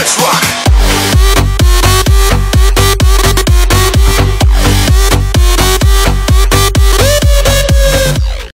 Let's rock.